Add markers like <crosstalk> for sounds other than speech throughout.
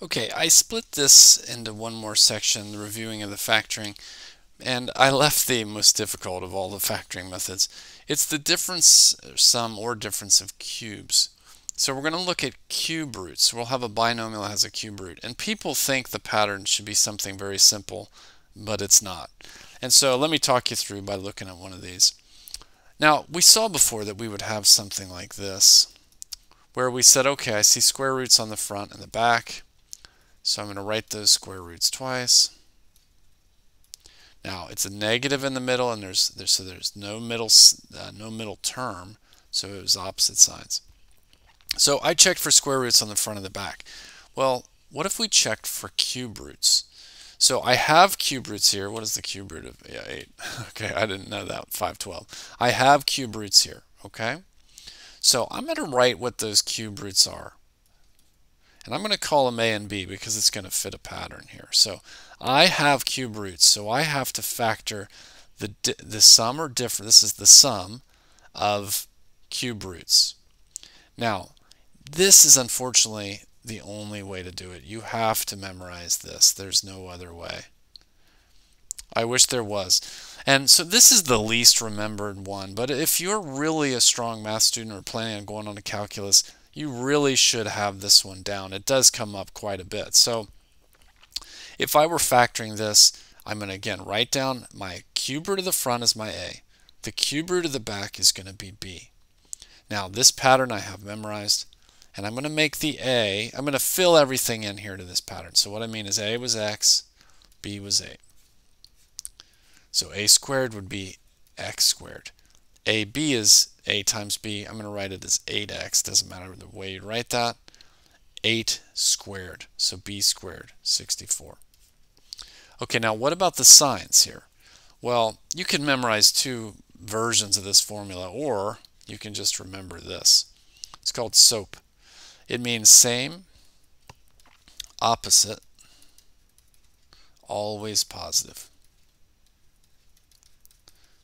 Okay, I split this into one more section, the reviewing of the factoring, and I <laughs> left the most difficult of all the factoring methods. It's the difference, sum, or difference of cubes. So we're going to look at cube roots. We'll have a binomial that has a cube root. And people think the pattern should be something very simple, but it's not. And so let me talk you through by looking at one of these. Now, we saw before that we would have something like this, where we said, okay, I see square roots on the front and the back. So I'm going to write those square roots twice. Now it's a negative in the middle, and there's, there's so there's no middle uh, no middle term, so it was opposite sides. So I checked for square roots on the front and the back. Well, what if we checked for cube roots? So I have cube roots here. What is the cube root of yeah, 8? <laughs> okay, I didn't know that, 512. I have cube roots here, okay? So I'm going to write what those cube roots are. And I'm going to call them A and B because it's going to fit a pattern here. So I have cube roots, so I have to factor the, the sum or difference. This is the sum of cube roots. Now, this is unfortunately the only way to do it. You have to memorize this. There's no other way. I wish there was. And so this is the least remembered one, but if you're really a strong math student or planning on going on to calculus, you really should have this one down. It does come up quite a bit. So if I were factoring this, I'm going to again write down my cube root of the front is my A. The cube root of the back is going to be B. Now this pattern I have memorized and I'm going to make the A, I'm going to fill everything in here to this pattern. So what I mean is A was X, B was 8. So A squared would be X squared. AB is A times B. I'm going to write it as 8x. Doesn't matter the way you write that. 8 squared. So B squared, 64. Okay, now what about the signs here? Well, you can memorize two versions of this formula, or you can just remember this. It's called SOAP. It means same, opposite, always positive.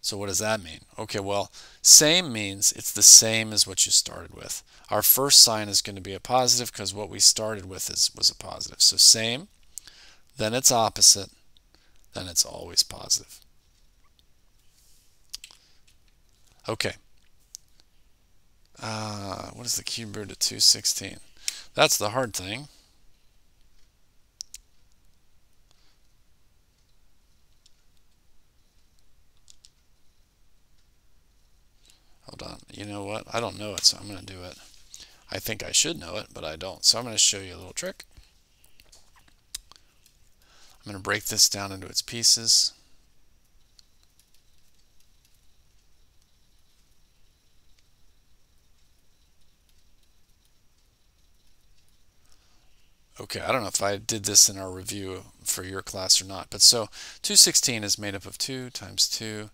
So what does that mean? Okay, well, same means it's the same as what you started with. Our first sign is going to be a positive because what we started with is, was a positive. So same, then it's opposite, then it's always positive. Okay. Uh, what is the cube root of 216? That's the hard thing. Hold on. You know what? I don't know it, so I'm going to do it. I think I should know it, but I don't. So I'm going to show you a little trick. I'm going to break this down into its pieces. Okay, I don't know if I did this in our review for your class or not, but so 216 is made up of 2 times 2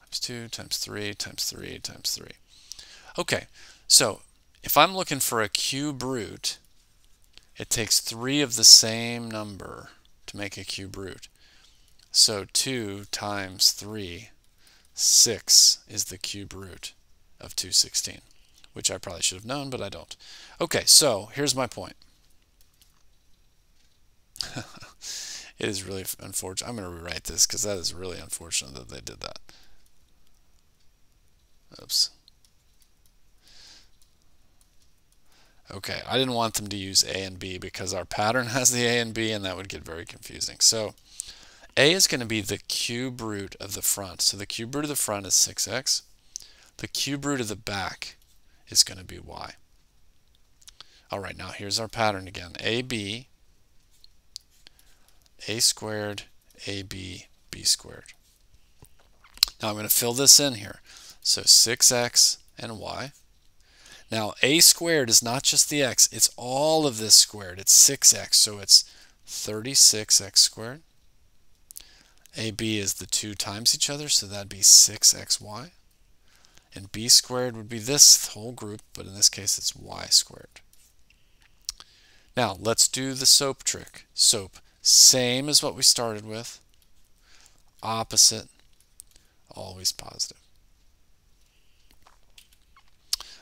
times 2 times 3 times 3 times 3. Okay, so if I'm looking for a cube root, it takes 3 of the same number to make a cube root. So 2 times 3, 6 is the cube root of 216, which I probably should have known, but I don't. Okay, so here's my point. <laughs> it is really unfortunate. I'm going to rewrite this because that is really unfortunate that they did that. Oops. Okay, I didn't want them to use A and B because our pattern <laughs> has the A and B and that would get very confusing. So A is going to be the cube root of the front. So the cube root of the front is 6x. The cube root of the back is going to be y. All right, now here's our pattern again. AB, A squared, AB, B squared. Now I'm going to fill this in here. So 6x and y. Now a squared is not just the x, it's all of this squared. It's 6x, so it's 36x squared. AB is the two times each other, so that'd be 6xy. And b squared would be this whole group, but in this case it's y squared. Now let's do the SOAP trick. SOAP, same as what we started with, opposite, always positive.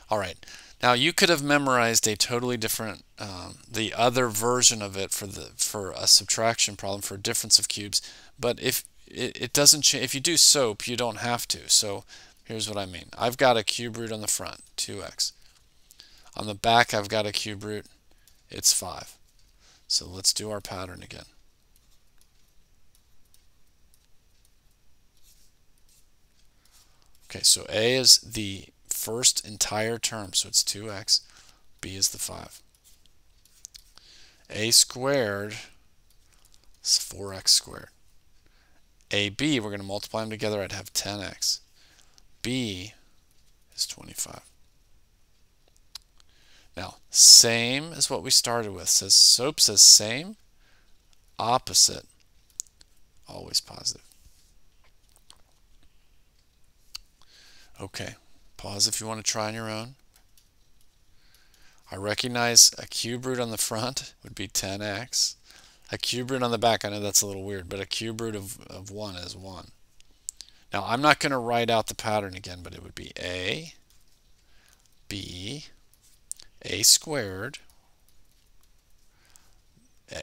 All right, Now you could have memorized a totally different, um, the other version of it for the for a subtraction problem for a difference of cubes. But if it, it doesn't change, if you do SOAP, you don't have to. So here's what I mean. I've got a cube root on the front, 2x. On the back, I've got a cube root. It's 5. So let's do our pattern again. Okay, so a is the first entire term, so it's 2x. b is the 5. a squared is 4x squared. ab, we're going to multiply them together, I'd have 10x. b is 25. Now, same as what we started with. Says SOAP says same, opposite, always positive. Okay, pause if you want to try on your own. I recognize a cube root on the front <laughs> would be 10x. A cube root on the back, I know that's a little weird, but a cube root of, of 1 is 1. Now, I'm not going to write out the pattern again, but it would be a, b, a squared,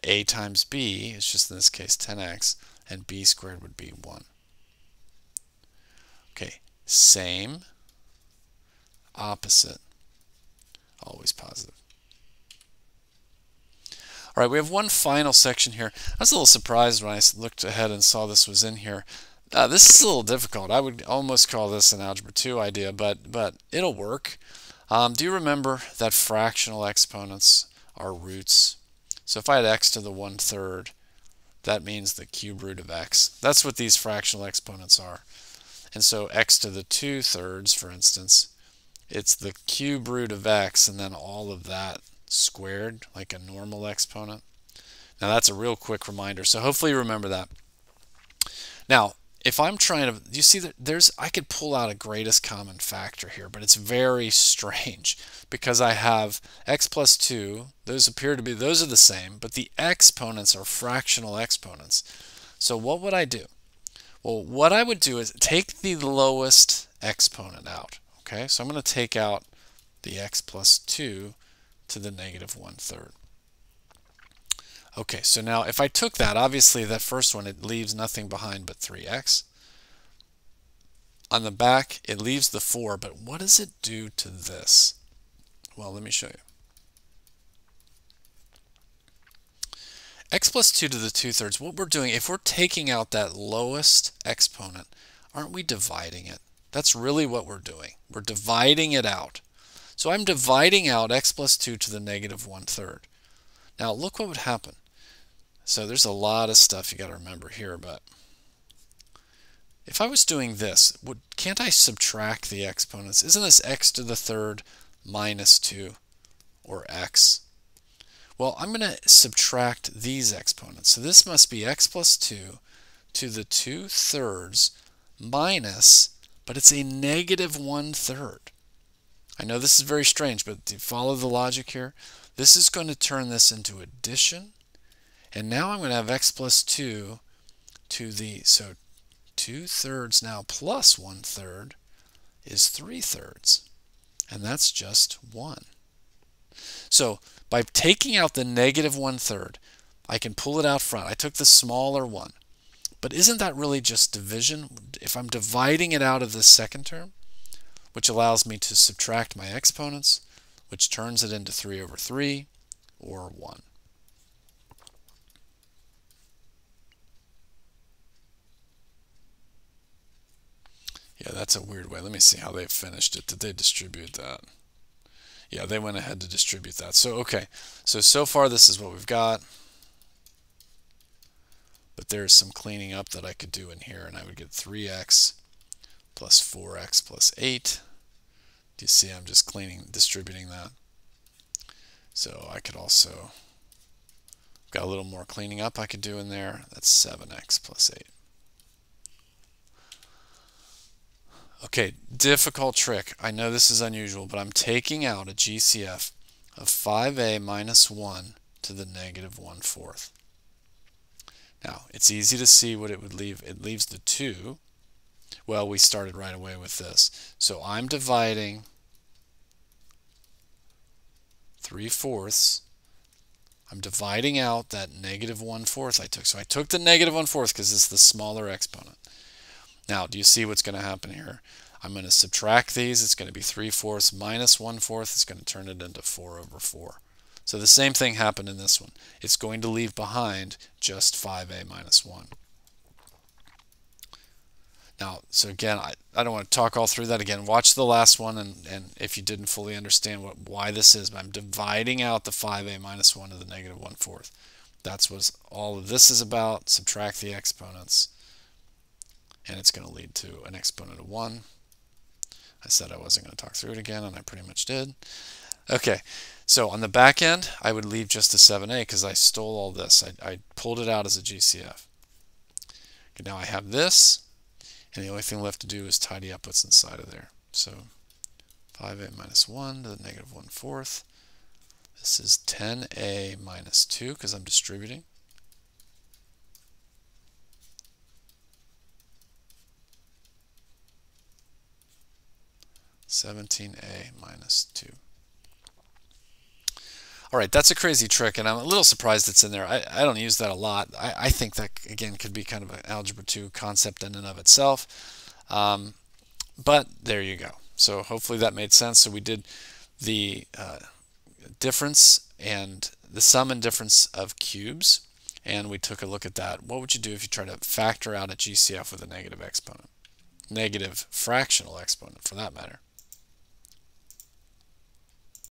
a times b is just in this case 10x, and b squared would be 1. Okay, same, opposite, always positive. All right, we have one final section here. I was a little surprised when I looked ahead and saw this was in here. Uh, this is a little difficult. I would almost call this an Algebra 2 idea, but, but it'll work. Um, do you remember that fractional exponents are roots? So if I had x to the 1 third, that means the cube root of x. That's what these fractional exponents are. And so x to the 2 thirds, for instance, it's the cube root of x and then all of that squared, like a normal exponent. Now that's a real quick reminder, so hopefully you remember that. Now, if I'm trying to, you see that there's, I could pull out a greatest common factor here, but it's very <laughs> strange because I have x plus 2, those appear to be, those are the same, but the exponents are fractional exponents. So what would I do? Well, what I would do is take the lowest exponent out. Okay, so I'm going to take out the x plus 2 to the negative 1 third. Okay, so now if I took that, obviously that first one, it leaves nothing behind but 3x. On the back, it leaves the 4, but what does it do to this? Well, let me show you. x plus 2 to the 2 thirds, what we're doing, if we're taking out that lowest exponent, aren't we dividing it? That's really what we're doing. We're dividing it out. So I'm dividing out x plus 2 to the negative 1 third. Now look what would happen. So there's a lot of stuff you got to remember here, but if I was doing this, would, can't I subtract the exponents? Isn't this x to the third minus 2 or x? Well, I'm going to subtract these exponents. So this must be x plus 2 to the 2 thirds minus, but it's a negative 1 third. I know this is very strange, but to follow the logic here, this is going to turn this into addition and now I'm going to have x plus 2 to the, so 2 thirds now plus 1 third is 3 thirds. And that's just 1. So by taking out the negative 1 third, I can pull it out front. I took the smaller one. But isn't that really just division? If I'm dividing it out of the second term, which allows me to subtract my exponents, which turns it into 3 over 3, or 1. Yeah, that's a weird way. Let me see how they finished it. Did they distribute that? Yeah, they went ahead to distribute that. So, okay. So, so far this is what we've got. But there's some cleaning up that I could do in here, and I would get 3x plus 4x plus 8. Do you see I'm just cleaning, distributing that? So I could also, got a little more cleaning up I could do in there. That's 7x plus 8. Okay, difficult trick. I know this is unusual, but I'm taking out a GCF of 5a minus 1 to the negative 1 fourth. Now, it's easy to see what it would leave. It leaves the 2. Well, we started right away with this. So I'm dividing 3 fourths. I'm dividing out that negative 1 fourth I took. So I took the negative 1 fourth because it's the smaller exponent. Now, do you see what's going to happen here? I'm going to subtract these. It's going to be 3 fourths minus 1 fourth. It's going to turn it into 4 over 4. So the same thing happened in this one. It's going to leave behind just 5a minus 1. Now, so again, I, I don't want to talk all through that again. Watch the last one, and, and if you didn't fully understand what why this is, I'm dividing out the 5a minus 1 to the negative 1 fourth. That's what all of this is about. Subtract the exponents, and it's going to lead to an exponent of 1. I said I wasn't going to talk through it again, and I pretty much did. Okay, so on the back end, I would leave just a 7a because I stole all this. I, I pulled it out as a GCF. Okay, now I have this, and the only thing left to do is tidy up what's inside of there. So 5a minus 1 to the negative 1 fourth. This is 10a minus 2 because I'm distributing. 17a minus 2. All right, that's a crazy trick, and I'm a little surprised it's in there. I, I don't use that a lot. I, I think that, again, could be kind of an Algebra 2 concept in and of itself. Um, but there you go. So hopefully that made sense. So we did the uh, difference and the sum and difference of cubes, and we took a look at that. What would you do if you try to factor out a GCF with a negative exponent? Negative fractional exponent, for that matter.